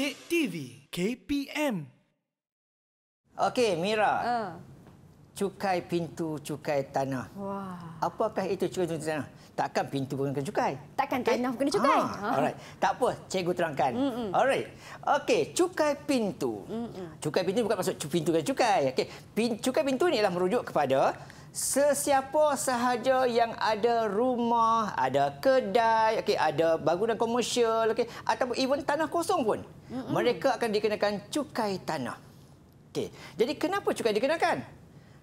Didik TV KPM Okey, Mira. Uh. Cukai pintu, cukai tanah. Wah. Apakah itu cukai pintu tanah? Takkan pintu pun kena cukai. Takkan tanah kena cukai. Ha, alright. Tak apa, cikgu terangkan. Mm-mm. Alright. Okey, cukai pintu. Mm-mm. Cukai pintu bukan maksud pintu kena cukai. Okey, Pin, cukai pintu ni ialah merujuk kepada sesiapa sahaja yang ada rumah, ada kedai, okey, ada bangunan komersial, okey, ataupun even tanah kosong pun, Mm-mm. mereka akan dikenakan cukai tanah. Okey. Jadi kenapa cukai dikenakan?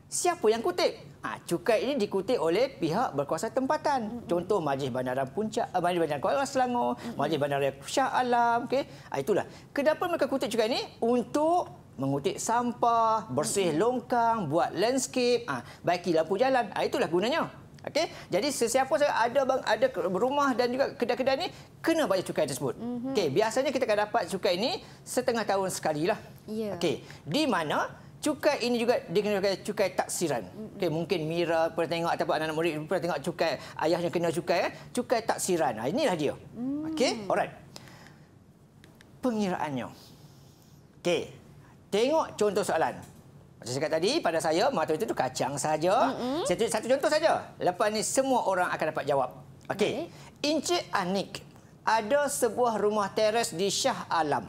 Siapa yang kutip? Ha, cukai ini dikutip oleh pihak berkuasa tempatan. Mm-hmm. Contoh Majlis Bandaran Puncak, uh, Majlis Bandaran Kuala Selangor, mm-hmm. Majlis Bandaran Shah Alam. Okay? Ha, itulah. Kenapa mereka kutip cukai ini? Untuk mengutip sampah, bersih longkang, buat landscape, ha, baiki lampu jalan. Ha, itulah gunanya. Okey. Jadi sesiapa saja ada bang ada rumah dan juga kedai-kedai ni kena bayar cukai tersebut. Mm-hmm. Okey, biasanya kita akan dapat cukai ini setengah tahun sekali lah. Yeah. Okey. Di mana cukai ini juga dikenakan cukai taksiran. Mm-hmm. Okey, mungkin Mira pernah tengok ataupun anak-anak murid pernah tengok cukai ayahnya kena cukai eh? cukai taksiran. Nah, inilah dia. Mm. Okey, alright. Pengiraannya. Okey. Tengok contoh soalan. Macam saya kata tadi, pada saya, mata itu kacang saja. Mm-hmm. Satu, satu contoh saja. Lepas ni, semua orang akan dapat jawab. Okey. Encik Anik ada sebuah rumah teres di Shah Alam.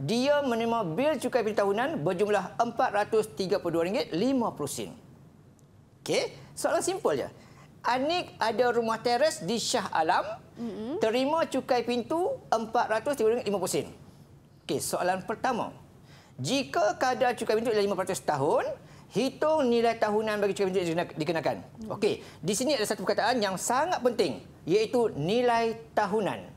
Dia menerima bil cukai pintu tahunan berjumlah RM432.50. Okey. Soalan simpel je. Anik ada rumah teres di Shah Alam. Mm-hmm. Terima cukai pintu RM432.50. Okey, soalan pertama. Jika kadar cukai pintu ialah 500 tahun, hitung nilai tahunan bagi cukai pintu dikenakan. Hmm. Okey, di sini ada satu perkataan yang sangat penting, iaitu nilai tahunan.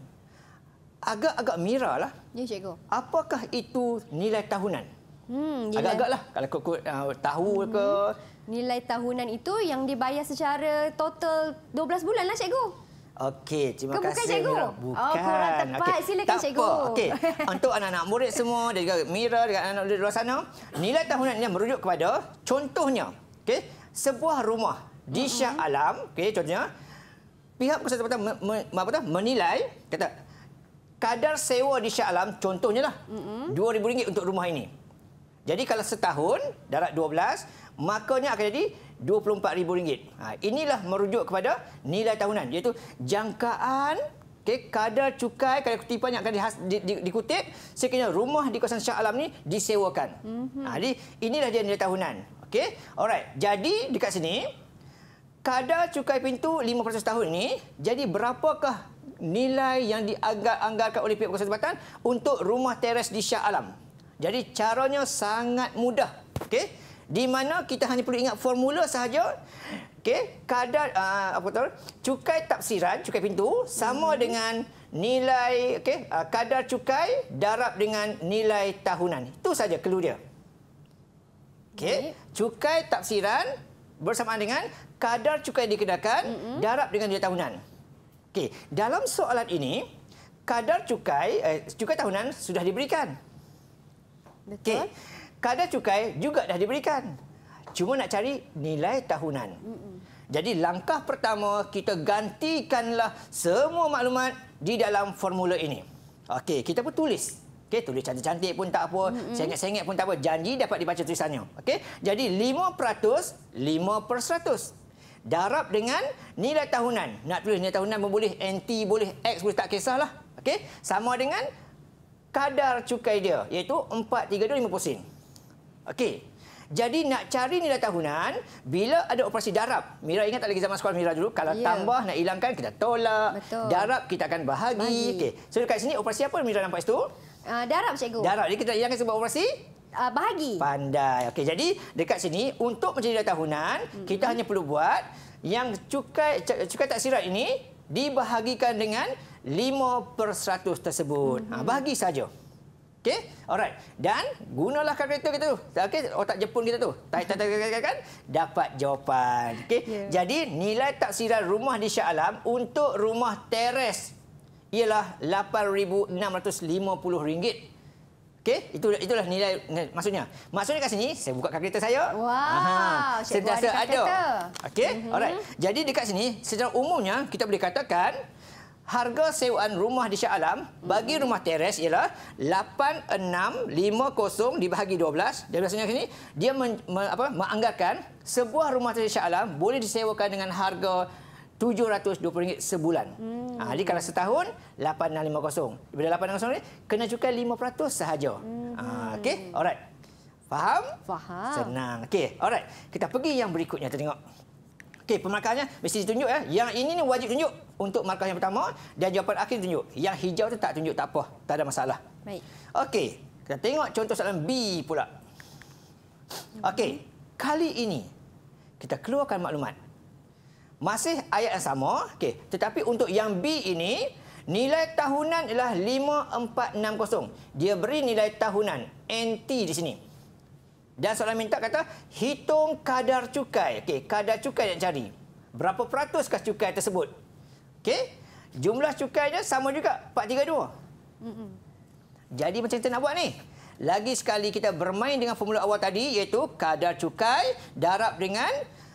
Agak-agak mira lah. Ya, cikgu. Apakah itu nilai tahunan? Hmm. Agak-agak lah. Kalau kau uh, tahu hmm. ke... Nilai tahunan itu yang dibayar secara total 12 bulan lah, cikgu. Okey, terima Ke kasih. Bukan cikgu. Mira. Bukan. Oh, kurang tepat. Okay. Silakan tak cikgu. Okey. Untuk anak-anak murid semua dan juga Mira dan anak-anak di luar sana, nilai tahunan ini merujuk kepada contohnya, okey, sebuah rumah di Shah Alam, okey, contohnya pihak kuasa tempatan me, me, apa tu? menilai kata kadar sewa di Shah Alam contohnya lah RM2,000 untuk rumah ini. Jadi kalau setahun darat 12, makanya akan jadi RM24,000. Ha, inilah merujuk kepada nilai tahunan iaitu jangkaan okay, kadar cukai kadar kutipan yang akan dihas, di, di, dikutip sekiranya rumah di kawasan Shah Alam ni disewakan. Mm-hmm. Ha, jadi inilah dia nilai tahunan. Okey. Alright. Jadi dekat sini kadar cukai pintu 5% tahun ini jadi berapakah nilai yang dianggarkan oleh pihak kuasa tempatan untuk rumah teres di Shah Alam? Jadi caranya sangat mudah. Okey? Di mana kita hanya perlu ingat formula sahaja. Okey, kadar uh, apa tu? Cukai tafsiran, cukai pintu sama hmm. dengan nilai okey, uh, kadar cukai darab dengan nilai tahunan. Itu saja clue dia. Okey, cukai tafsiran bersamaan dengan kadar cukai dikenakan hmm. darab dengan nilai tahunan. Okey, dalam soalan ini kadar cukai eh, cukai tahunan sudah diberikan. Betul. Okay. Kadar cukai juga dah diberikan. Cuma nak cari nilai tahunan. Mm-mm. Jadi langkah pertama kita gantikanlah semua maklumat di dalam formula ini. Okey, kita pun tulis. Okey, tulis cantik-cantik pun tak apa, mm-hmm. sengit-sengit pun tak apa. Janji dapat dibaca tulisannya. Okey, jadi 5%, 5%. Darab dengan nilai tahunan. Nak tulis nilai tahunan boleh, NT boleh, X boleh, tak kisahlah. Okey, sama dengan kadar cukai dia iaitu 43250 Okey. Jadi nak cari nilai tahunan bila ada operasi darab. Mira ingat tak lagi zaman sekolah Mira dulu kalau yeah. tambah nak hilangkan kita tolak. Betul. Darab kita akan bahagi. Okey. So dekat sini operasi apa Mira nampak itu? Uh, darab cikgu. Darab. Jadi kita hilangkan sebab operasi uh, bahagi. Pandai. Okey. Jadi dekat sini untuk mencari nilai tahunan mm-hmm. kita hanya perlu buat yang cukai cukai taksiran ini dibahagikan dengan 5% tersebut. Mm-hmm. Ha, bahagi saja. Okey? Alright. Dan gunalah kalkulator kita tu. Okey, otak Jepun kita tu. Tak tak tak kan dapat jawapan. Okey. Yeah. Jadi nilai taksiran rumah di Shah Alam untuk rumah teres ialah RM8,650. Okey, itu itulah nilai maksudnya. Maksudnya kat sini saya buka kalkulator saya. Wow. Aha, sentiasa ada. ada. Okey. Mm -hmm. Alright. Jadi dekat sini secara umumnya kita boleh katakan harga sewaan rumah di Shah Alam bagi rumah teres ialah 8650 dibahagi 12. Dia biasanya sini dia men, me, apa, menganggarkan sebuah rumah teres di Shah Alam boleh disewakan dengan harga RM720 sebulan. Hmm. Ha, jadi kalau setahun 8650. Bila 8650 ni kena cukai 5% sahaja. Hmm. Ha, okey, alright. Faham? Faham. Senang. Okey, alright. Kita pergi yang berikutnya kita tengok. Okey, pemarkahnya mesti ditunjuk ya. Yang ini ni wajib tunjuk untuk markah yang pertama dan jawapan akhir tunjuk. Yang hijau tu tak tunjuk tak apa, tak ada masalah. Baik. Okey, kita tengok contoh soalan B pula. Okey, kali ini kita keluarkan maklumat. Masih ayat yang sama, okey, tetapi untuk yang B ini nilai tahunan ialah 5460. Dia beri nilai tahunan NT di sini. Dan soalan minta kata hitung kadar cukai. Okey, kadar cukai yang cari. Berapa peratus peratus cukai tersebut? Okey. Jumlah cukainya sama juga 432. Mm-mm. Jadi macam kita nak buat ni. Lagi sekali kita bermain dengan formula awal tadi iaitu kadar cukai darab dengan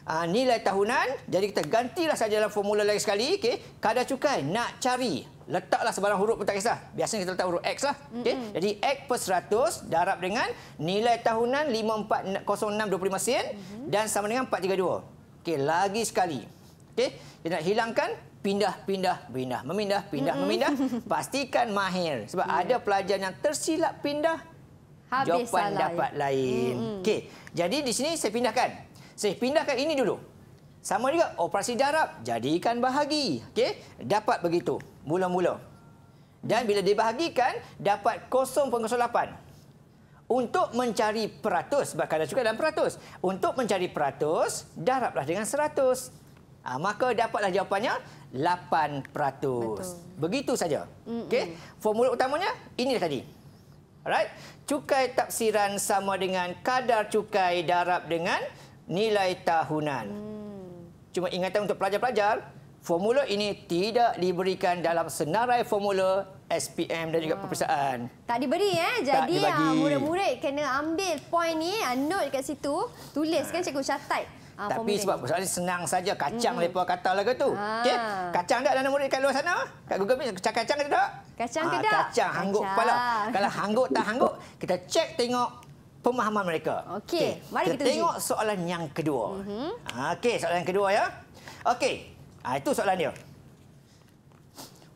uh, nilai tahunan. Jadi kita gantilah saja dalam formula lagi sekali. Okey. Kadar cukai nak cari letaklah sebarang huruf pun tak kisah. Biasanya kita letak huruf X lah. Okay? Mm -hmm. Jadi X per 100 darab dengan nilai tahunan 540625 sen mm -hmm. dan sama dengan 432. Okey, lagi sekali. Okey, kita nak hilangkan pindah pindah pindah memindah pindah mm -hmm. memindah pastikan mahir sebab yeah. ada pelajar yang tersilap pindah Habis jawapan salah, dapat ya. lain. Mm -hmm. Okey, jadi di sini saya pindahkan. Saya pindahkan ini dulu. Sama juga operasi darab jadikan bahagi. Okey, dapat begitu mula-mula. Dan bila dibahagikan dapat 0.08. Untuk mencari peratus, kadar cukai dalam peratus. Untuk mencari peratus, darablah dengan 100. Ha, maka dapatlah jawapannya 8 peratus. Begitu saja. Okey, formula utamanya ini tadi. Alright. Cukai tafsiran sama dengan kadar cukai darab dengan nilai tahunan. Hmm. Cuma ingatan untuk pelajar-pelajar, formula ini tidak diberikan dalam senarai formula SPM dan juga ah. peperiksaan. Tak diberi eh. Jadi ah, murid-murid kena ambil poin ni, ah, note kat situ, tulis kan cikgu catat. Ha, Tapi sebab soalan senang saja kacang hmm. lepa kata lagu tu. Ha. Okey. Kacang tak anak murid kat luar sana? Kat Google Meet kacang kacang ke tak? Kacang ke tak? Kacang hangguk kepala. Kalau hangguk tak hangguk, kita cek tengok pemahaman mereka. Okey. Okay. Mari kita, kita tengok soalan yang kedua. Mm-hmm. Okey, soalan yang kedua ya. Okey. Ha, itu soalan dia.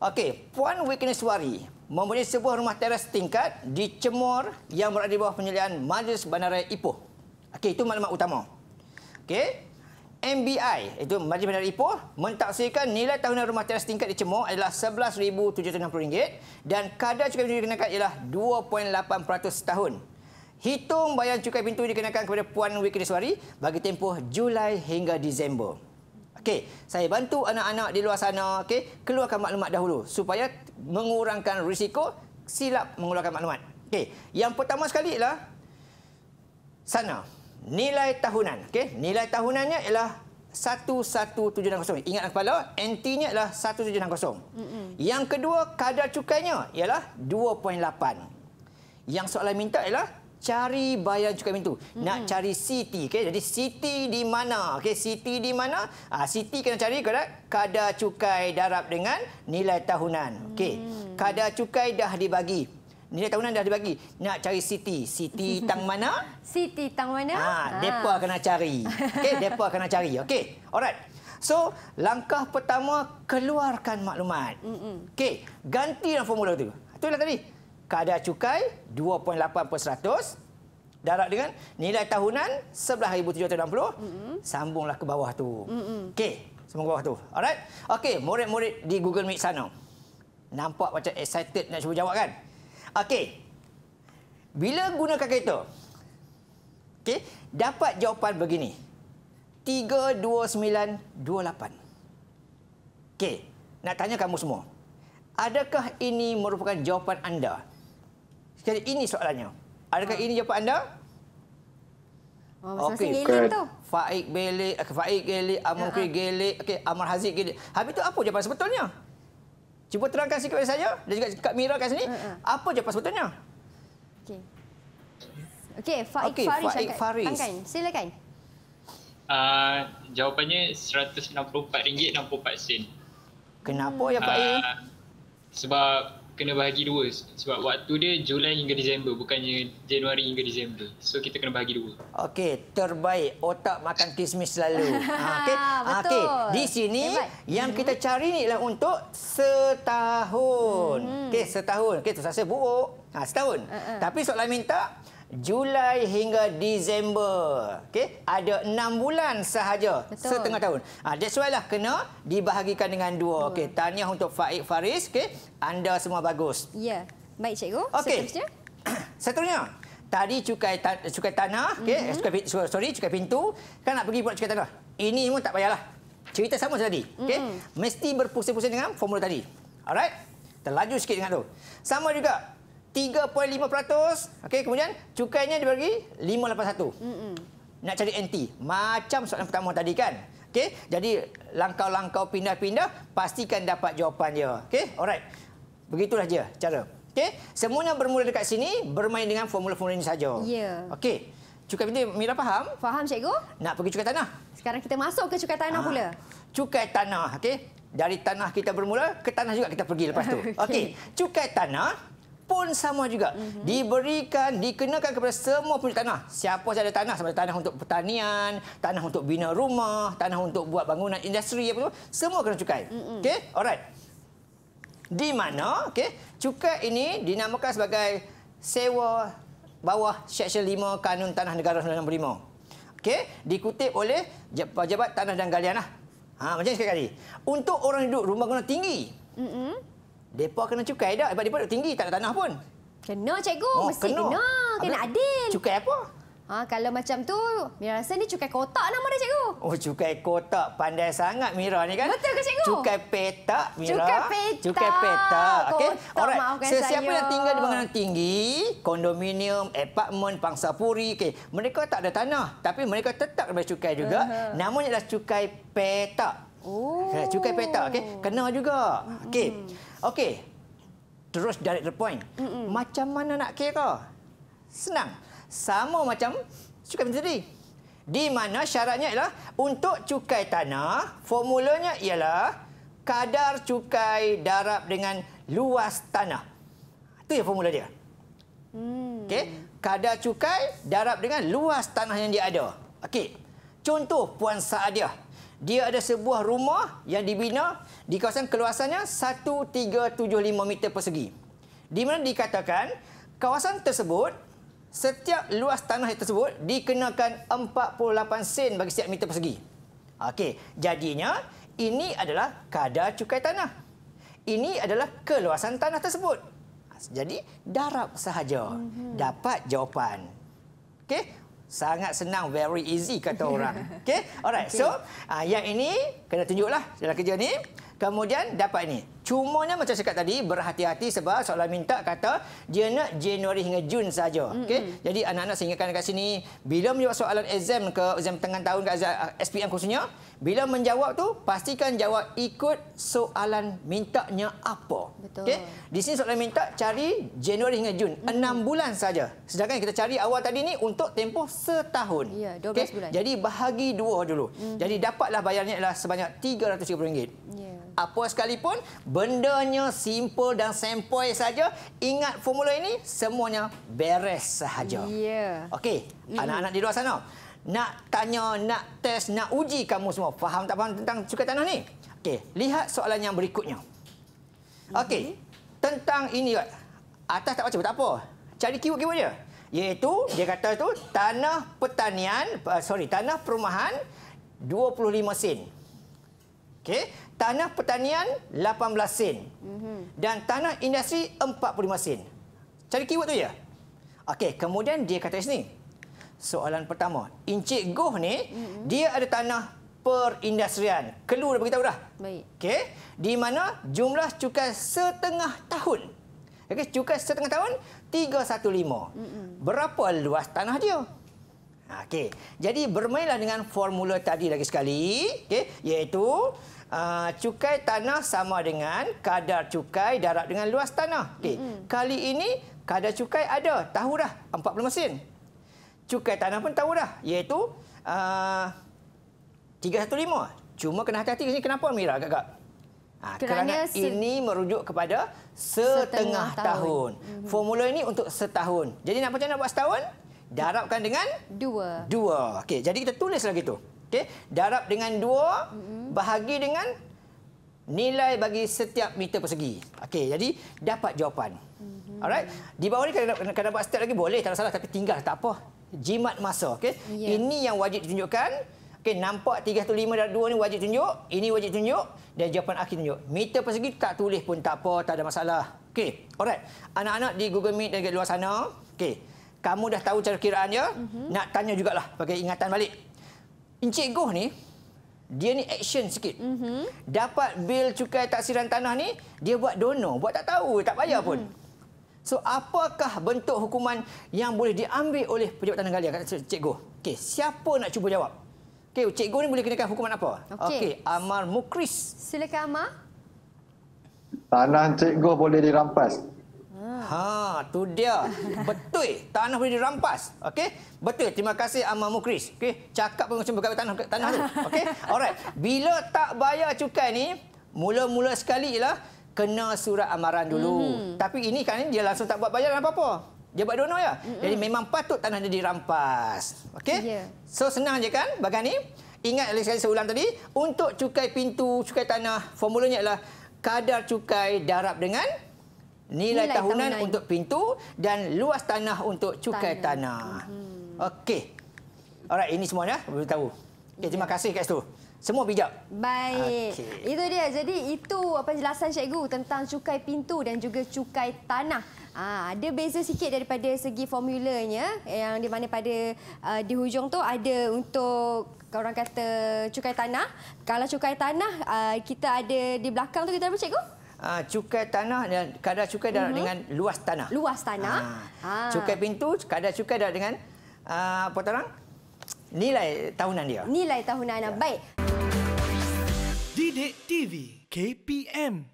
Okey, Puan Wikineswari mempunyai sebuah rumah teras tingkat di Cemor yang berada di bawah penyelidikan Majlis Bandaraya Ipoh. Okey, itu maklumat utama. Okey. MBI, itu Majlis Bandaraya Ipoh, mentaksirkan nilai tahunan rumah teras tingkat di Cemor adalah RM11,760 dan kadar cukai dikenakan ialah 2.8% setahun. Hitung bayaran cukai pintu dikenakan kepada Puan Wikineswari bagi tempoh Julai hingga Disember. Okey, saya bantu anak-anak di luar sana, okey, keluarkan maklumat dahulu supaya mengurangkan risiko silap mengeluarkan maklumat. Okey, yang pertama sekali ialah sana. Nilai tahunan, okey, nilai tahunannya ialah 11760. Ingat kepala, NT-nya adalah 1760. Mm -mm. Yang kedua, kadar cukainya ialah 2.8. Yang soalan minta ialah cari bayaran cukai pintu. Hmm. Nak cari city, okey. Jadi city di mana? Okey, city di mana? Ah, city kena cari kadar kadar cukai darab dengan nilai tahunan. Okey. Hmm. Kadar cukai dah dibagi. Nilai tahunan dah dibagi. Nak cari city. City tang mana? City tang mana? Ah, ha. depa kena cari. Okey, depa kena cari. Okey. Alright. So, langkah pertama keluarkan maklumat. Okey, gantilah formula tu. Itulah tadi kadar cukai 2.8% darab dengan nilai tahunan 11,760 mm-hmm. sambunglah ke bawah tu. Mm-hmm. Okey, sambung ke bawah tu. Alright. Okey, murid-murid di Google Meet sana. Nampak macam excited nak cuba jawab kan? Okey. Bila gunakan kereta? Okey, dapat jawapan begini. 32928. Okey, nak tanya kamu semua. Adakah ini merupakan jawapan anda? Jadi ini soalannya. Adakah ha. ini jawapan anda? Oh, Okey. tu. Faik eh, Faik Gele, Amr ya, Gele, okey, Amr Haziq Gele. Habis itu apa jawapan sebetulnya? Cuba terangkan sikit kepada saya dan juga Kak Mira kat sini. Uh-uh. Apa jawapan sebetulnya? Okey. Okey, Faik okay, Faris. Faik Faris. Angkan. Silakan. Uh, jawapannya RM164.64. Kenapa ya Pak? Ah, sebab kena bahagi dua. Sebab waktu dia Julai hingga Disember. Bukannya Januari hingga Disember. So kita kena bahagi dua. Okey, terbaik otak makan kismis selalu. ha, okey. Betul. Okey, di sini Hebat. yang kita cari ni ialah untuk setahun. Okey, setahun. Okey, tu saya buruk. Ha, setahun. Uh-uh. Tapi soalan minta Julai hingga Disember. Okey, ada enam bulan sahaja. Betul. Setengah tahun. Ha, that's why lah kena dibahagikan dengan dua. Okey, tahniah untuk Faik Faris. Okey, anda semua bagus. Ya. Baik cikgu. Okey. Seterusnya. Seterusnya. Tadi cukai ta- cukai tanah, okey, mm-hmm. cukai pi- sorry, cukai pintu, kan nak pergi buat cukai tanah. Ini pun tak payahlah. Cerita sama tadi, okey. Mm-hmm. Mesti berpusing-pusing dengan formula tadi. Alright? Terlaju sikit dengan tu. Sama juga. 3.5%, okey, kemudian cukainya dibagi 581. Mm-hmm. Nak cari NT. Macam soalan pertama tadi kan? Okey, jadi langkau-langkau pindah-pindah pastikan dapat jawapan dia. Okey? Alright. Begitulah je cara. Okey, semuanya bermula dekat sini bermain dengan formula-formula ini saja. Ya. Okey. Cukai pintu Mira faham? Faham cikgu? Nak pergi cukai tanah. Sekarang kita masuk ke cukai tanah Ah, pula. Cukai tanah, okey. Dari tanah kita bermula ke tanah juga kita pergi lepas tu. Okey. Okey. Cukai tanah pun sama juga. Mm-hmm. Diberikan, dikenakan kepada semua pemilik tanah. Siapa saja ada tanah, sama ada tanah untuk pertanian, tanah untuk bina rumah, tanah untuk buat bangunan industri apa tu, semua kena cukai. Mm-hmm. Okey? Alright. Di mana, okey, cukai ini dinamakan sebagai sewa bawah Seksyen 5 Kanun Tanah Negara 1965. Okey, dikutip oleh Pejabat Tanah dan Galian lah. Ha, macam sekali kali. Untuk orang duduk rumah bangunan tinggi, Mm-mm. Depa kena cukai dah. Sebab depa duduk tinggi, tak ada tanah pun. Kena cikgu. Mesti kena. Kena Habis, adil. Cukai apa? Ha, kalau macam tu, Mira rasa ni cukai kotak nama dia cikgu. Oh, cukai kotak. Pandai sangat Mira ni kan? Betul ke, cikgu? Cukai petak, Mira. Cukai petak. Cukai petak. Okey. Alright. Sesiapa saya. yang tinggal di bangunan tinggi, kondominium, apartmen, pangsapuri, okey, mereka tak ada tanah. Tapi mereka tetap kena cukai juga. Uh-huh. Namanya adalah cukai petak. Oh. Cukai petak, okey. Kena juga. Okey. Okey. Terus direct the point. Mm-mm. Macam mana nak kira? Senang. Sama macam cukai tadi. Di mana syaratnya ialah untuk cukai tanah, formulanya ialah kadar cukai darab dengan luas tanah. Itu yang formula dia. Hmm. Okey, kadar cukai darab dengan luas tanah yang dia ada. Okey. Contoh Puan Saadiah. Dia ada sebuah rumah yang dibina di kawasan keluasannya 1375 meter persegi. Di mana dikatakan kawasan tersebut setiap luas tanah tersebut dikenakan 48 sen bagi setiap meter persegi. Okey, jadinya ini adalah kadar cukai tanah. Ini adalah keluasan tanah tersebut. Jadi darab sahaja mm-hmm. dapat jawapan. Okey? Sangat senang, very easy kata orang. Okey? Alright. Okay. So, uh, yang ini kena tunjuklah dalam kerja ni. Kemudian dapat ini. Cumanya macam kata tadi, berhati-hati sebab soalan minta kata dia nak Januari hingga Jun saja. Mm-hmm. Okey? Jadi anak-anak saya ingatkan dekat sini, bila menjawab soalan exam ke exam tengah tahun ke exam, uh, SPM khususnya, bila menjawab tu pastikan jawab ikut soalan mintanya apa. Betul. Okey? Di sini soalan minta cari Januari hingga Jun, enam bulan saja. Sedangkan kita cari awal tadi ni untuk tempoh setahun. Ya, 12 Okey? bulan. Jadi bahagi dua dulu. Mm-hmm. Jadi dapatlah bayarnya adalah sebanyak RM330. Ya. Apa sekalipun bendanya simple dan sempoi saja, ingat formula ini semuanya beres sahaja. Ya. Okey, anak-anak di luar sana, nak tanya, nak test, nak uji kamu semua faham tak faham tentang cukai tanah ni? Okey, lihat soalan yang berikutnya. Okey, tentang ini atas tak baca tak apa. Cari keyword-keyword dia. Iaitu dia kata tu tanah pertanian, uh, sorry, tanah perumahan 25 sen. Okey, tanah pertanian 18 sen. Mm-hmm. Dan tanah industri 45 sen. Cari keyword tu je. Okey, kemudian dia kata sini. Soalan pertama, Encik Goh ni mm-hmm. dia ada tanah perindustrian. Keluar dah beritahu dah. Baik. Okey, di mana jumlah cukai setengah tahun. Okey, cukai setengah tahun 315. Mm-mm. Berapa luas tanah dia? Ha, Okey, jadi bermainlah dengan formula tadi lagi sekali, okey, iaitu uh, cukai tanah sama dengan kadar cukai darab dengan luas tanah. Okey, mm-hmm. kali ini kadar cukai ada, tahu dah 40 sen. Cukai tanah pun tahu dah, iaitu uh, 315. Cuma kena hati-hati sini kenapa Mira agak-agak? Ha, Kerana kerana, ini merujuk kepada setengah, Setengah tahun. tahun. Mm-hmm. Formula ini untuk setahun. Jadi nak macam mana buat setahun? Darabkan dengan Dua. dua. Okey, jadi kita tulis lagi tu. Okey, darab dengan dua bahagi dengan nilai bagi setiap meter persegi. Okey, jadi dapat jawapan. Mm-hmm. Alright. Di bawah ni kalau nak buat step lagi boleh, tak ada salah tapi tinggal tak apa. Jimat masa, okey. Ya. Ini yang wajib ditunjukkan. Okey, nampak 315 darab 2 ni wajib tunjuk, ini wajib tunjuk dan jawapan akhir tunjuk. Meter persegi tak tulis pun tak apa, tak ada masalah. Okey, alright. Anak-anak di Google Meet dan di luar sana, okey. Kamu dah tahu cara kiraannya, mm-hmm. nak tanya jugalah pakai ingatan balik. Encik Goh ni dia ni action sikit. Mm-hmm. Dapat bil cukai taksiran tanah ni, dia buat dono, buat tak tahu, tak bayar mm-hmm. pun. So, apakah bentuk hukuman yang boleh diambil oleh pejabat tanah galian? Kata Cik Goh. Okey, siapa nak cuba jawab? Okey, Cik Goh ni boleh kenakan hukuman apa? Okey. Okey, amar mukris. Silakan Amar. Tanah cikgu boleh dirampas. Ha, tu dia. Betul. Tanah boleh dirampas. Okey? Betul. Terima kasih Amar Mukris. Okey? Cakap pun macam pegawai tanah tanah tu. Okey? Alright. Bila tak bayar cukai ni, mula-mula sekali ialah kena surat amaran dulu. Mm-hmm. Tapi ini kan dia langsung tak buat bayaran apa-apa. Dia buat dono ya. Mm-hmm. Jadi memang patut tanah dia dirampas. Okey? Ya. So senang je kan bagian ni? Ingat lagi sekali saya ulang tadi, untuk cukai pintu, cukai tanah, formulanya adalah kadar cukai darab dengan nilai, Nilai tahunan, tahunan. untuk pintu dan luas tanah untuk cukai Tanah. tanah. tanah. Okey. Alright, ini semua ya, boleh tahu. Okay, terima kasih kat situ. Semua bijak. Baik. Okey. Itu dia. Jadi itu penjelasan cikgu tentang cukai pintu dan juga cukai tanah. Ah, ada beza sikit daripada segi formulanya yang di mana pada uh, di hujung tu ada untuk orang kata cukai tanah. Kalau cukai tanah uh, kita ada di belakang tu kita apa cikgu? Uh, cukai tanah dan kadar cukai darab dengan luas tanah. Luas tanah. Ah. Ah. Cukai pintu, kadar cukai darab dengan uh, apa terang? Nilai tahunan dia. Nilai tahunan. Ya. Baik. Didik TV KPM